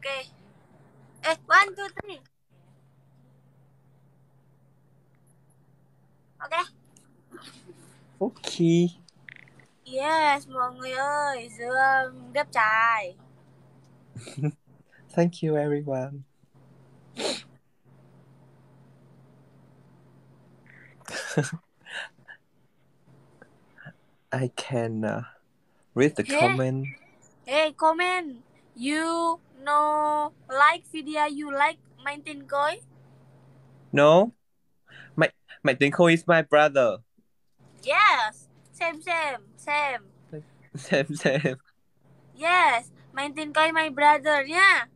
Okay. Eh, one, two, three. Okay. Ok. Yes, mọi người ơi, Dương đẹp trai. Thank you everyone. I can uh, read the Yeah. comment. Hey, comment. You know like video you like Mạnh Tiến Khôi. No? Mạnh Mạnh Tiến Khôi is my brother. Yes. Same, same, same. Same same. Yes. Mạnh Tiến Khôi my brother nha.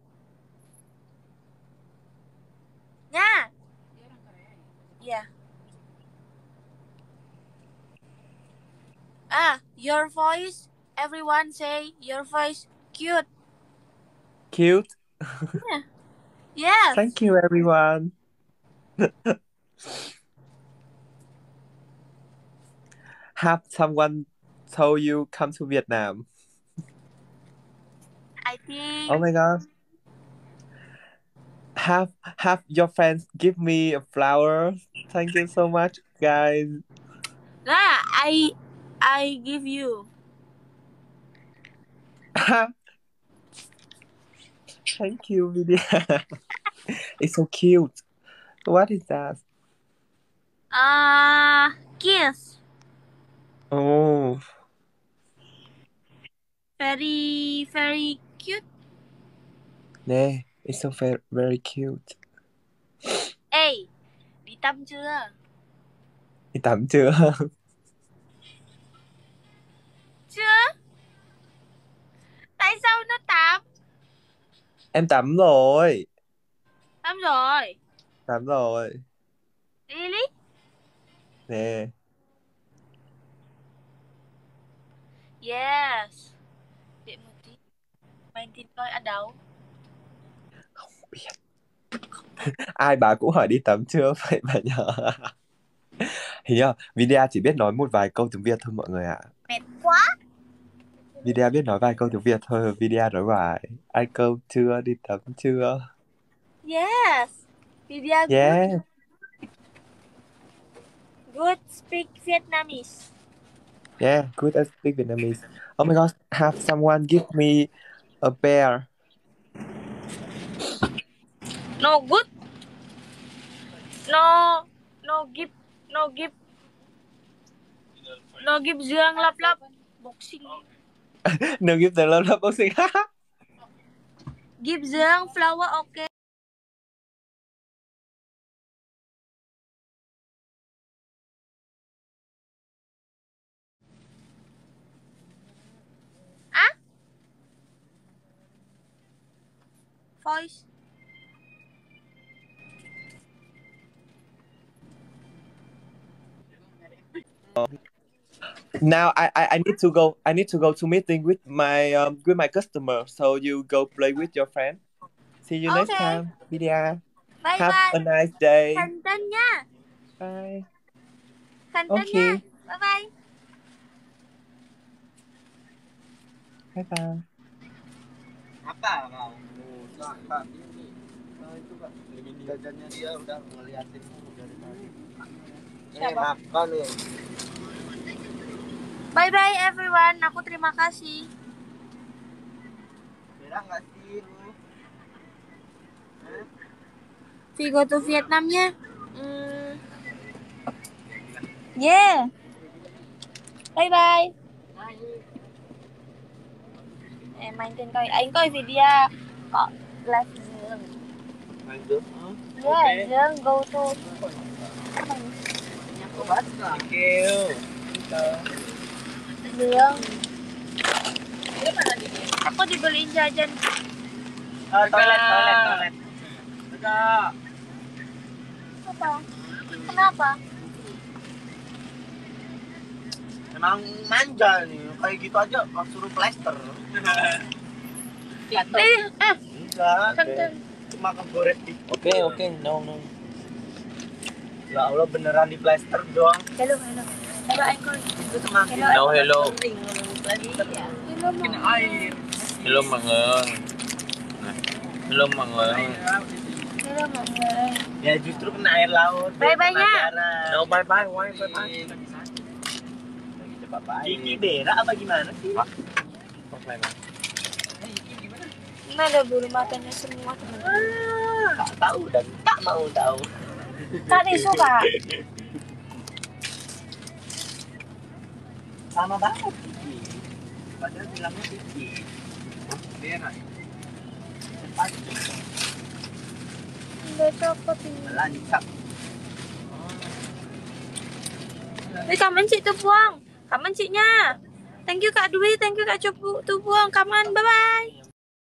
Nha. Yeah. Ah, your voice. Everyone say your voice cute. Cute. Yeah. Yes. Thank you everyone. Have someone told you come to Vietnam? I think. Oh my god. Have have your friends give me a flower. Thank you so much, guys. Nah, I I give you. Thank you, Vidya. it's so cute. What is that? Uh kiss. Oh, Very very cute. yeah, it's so very, very cute. Ê, đi tắm chưa? Đi tắm chưa? Chưa. Em tắm rồi. Tắm rồi. Tắm rồi. Really? Nè, Yes. Để một tí. Mày tin coi ở đâu? không biết. Ai bà cũng hỏi đi tắm chưa vậy bà nhờ. Hình như Vidya chỉ biết nói một vài câu tiếng Việt thôi mọi người ạ. Mệt quá. Vidya biết nói vài câu tiếng Việt thôi. Vidya nói bài. Ai câu chưa? Đi tắm chưa? Yes. Vidya Yeah. good. Good speak Vietnamese. Yeah, good at speak Vietnamese. Oh my gosh, have someone give me a bear. No good. No no give no give no give Dương lấp lấp boxing. No give the love love boxing. Give Dương flower okay. Á? Voice. Now I, I I need to go. I need to go to meeting with my um with my customer. So you go play with your friend. See you next time, Vidya. Bye Have bye. a nice day. Thành tinh nha. Bye. Thành tinh Okay. nha. Bye bye. Bye bye. apa mau mau apa ini nah, itu pak jajannya dia udah ngeliatin dari tadi eh makan nih Bye bye everyone. Aku terima kasih. beda nggak sih lu We go to Vietnam nha. Mm. Yeah. Bye bye. Em anh tên coi anh coi video có live Dương. lanjut Yeah, Dương go to kêu Dương. Aku dibeliin jajan. toilet toilet toilet Udah. Apa? Kenapa? emang manja nih kayak gitu aja mau suruh plester Eh, eh, enggak cuma kegoret di Okay, okay. No, no. ya Allah beneran di plester doang hello, hello. Hello, Hello, hello. Hello, Kena air Hello mọi người. Mangol. Hello mọi người. Ya justru kena air laut. Bye-bye kena nya. No, bye bye, why bye bye? Gigi berak apa gimana sih? Bye bye. Ada bulu matanya semua teman. Tak tahu dan tak mau tahu. Tadi suka. sama banget dikit. Padahal bilangnya dikit. Merah. Cepat. Udah copot ini. Lancap. Ini kamen cik tuh buang. Kamen ciknya. Thank you Kak Dwi, thank you Kak Cepu, tu buang. Kamen, bye-bye.